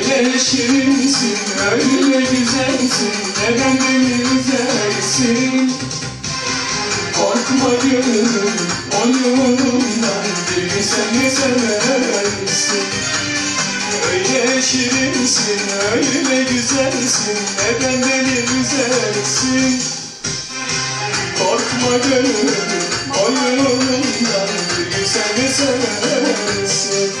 Öyle şirinsin, öyle güzelsin. Neden beni üzersin? Korkma gönlüm oyunundan Bir seni seversin. Öyle şirinsin, öyle güzelsin. Neden beni üzersin? Korkma gönlüm oyunundan Bir seni seversin.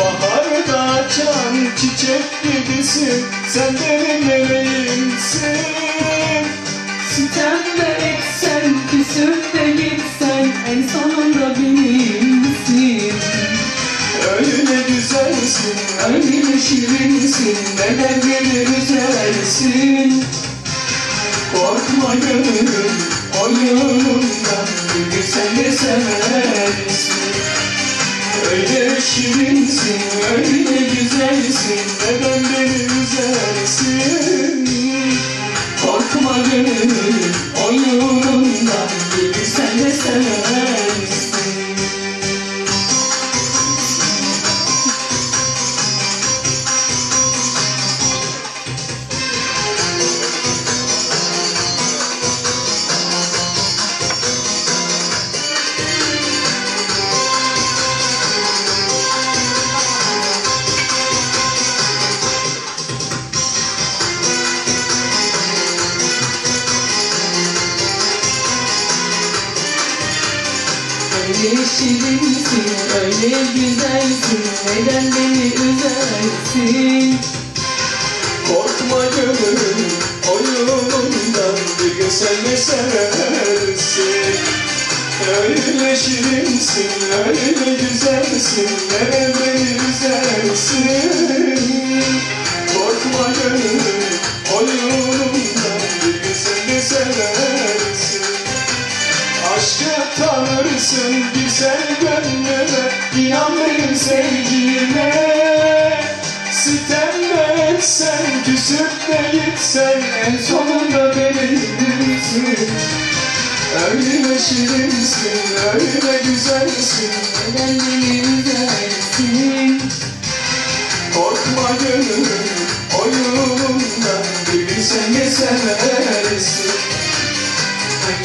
Baharda açan çiçek gibisin. Sen benim meleğimsin Sitemde eksen, küsüp de gitsen En sonunda benimsin Öyle güzelsin, öyle şirinsin Neden beni üzersin? Korkma gönlüm oyunundan Bir seni seversin. Öyle şirinsin, öyle güzelsin Neden beni üzersin Öyle şirinsin, öyle güzelsin. Neden beni üzersin? Korkma gönlüm oyunundan bir gün sen de seversin. Öyle şirinsin, öyle güzelsin. Neden beni üzersin Aşkı tanırsın güzel gönlüme İnan benim sevgime. Sitemle etsen küsüp de gitsen En sonunda benimsin Öyle şirinsin, öyle güzelsin üzersin? Korkma gönlüm oyunundan Bir gün seni seversin